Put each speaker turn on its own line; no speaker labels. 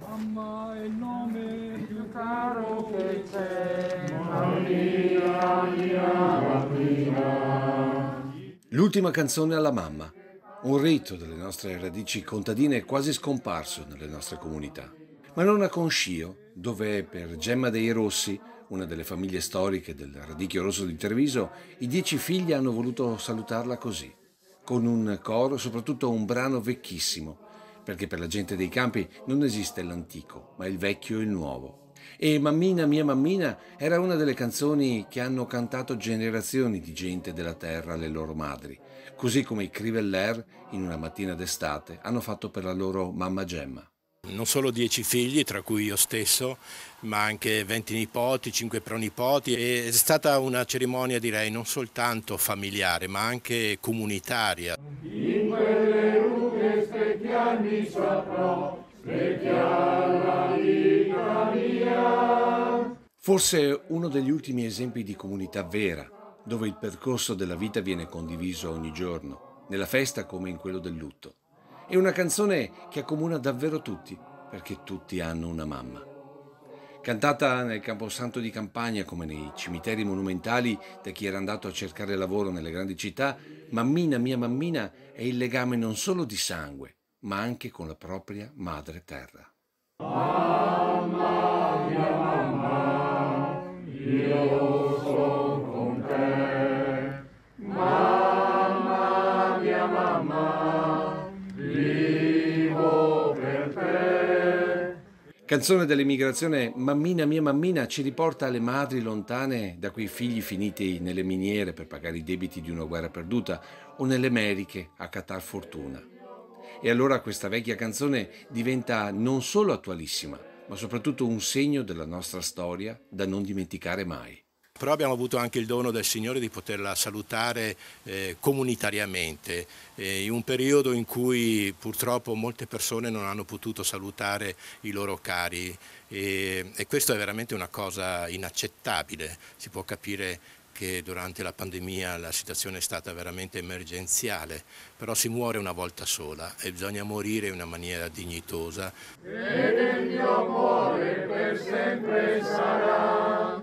Mamma è il nome più caro che c'è.
L'ultima canzone alla mamma, un rito delle nostre radici contadine quasi scomparso nelle nostre comunità. Ma non a Conscio, dove per Gemma dei Rossi, una delle famiglie storiche del Radicchio Rosso di Treviso, i dieci figli hanno voluto salutarla così, con un coro, soprattutto un brano vecchissimo, perché per la gente dei campi non esiste l'antico, ma il vecchio e il nuovo. E Mammina mia mammina era una delle canzoni che hanno cantato generazioni di gente della terra alle loro madri, così come i Criveller in una mattina d'estate hanno fatto per la loro mamma Gemma.
Non solo dieci figli, tra cui io stesso, ma anche venti nipoti, cinque pronipoti. È stata una cerimonia, direi, non soltanto familiare, ma anche comunitaria.
In quelle specchiarmi saprò, specchiar la vita mia.
Forse uno degli ultimi esempi di comunità vera, dove il percorso della vita viene condiviso ogni giorno, nella festa come in quello del lutto. È una canzone che accomuna davvero tutti, perché tutti hanno una mamma. Cantata nel camposanto di campagna come nei cimiteri monumentali da chi era andato a cercare lavoro nelle grandi città, Mammina mia mammina è il legame non solo di sangue, ma anche con la propria madre terra.
Mamma mia mamma, io sono con te. Mamma mia mamma, vivo per te.
Canzone dell'emigrazione Mammina mia mammina ci riporta alle madri lontane da quei figli finiti nelle miniere per pagare i debiti di una guerra perduta o nelle Americhe a catar fortuna. E allora questa vecchia canzone diventa non solo attualissima, ma soprattutto un segno della nostra storia da non dimenticare mai.
Però abbiamo avuto anche il dono del Signore di poterla salutare eh, comunitariamente, eh, in un periodo in cui purtroppo molte persone non hanno potuto salutare i loro cari e, e questo è veramente una cosa inaccettabile. Si può capire che durante la pandemia la situazione è stata veramente emergenziale, però si muore una volta sola e bisogna morire in una maniera dignitosa.
Ed il mio cuore per sempre sarà.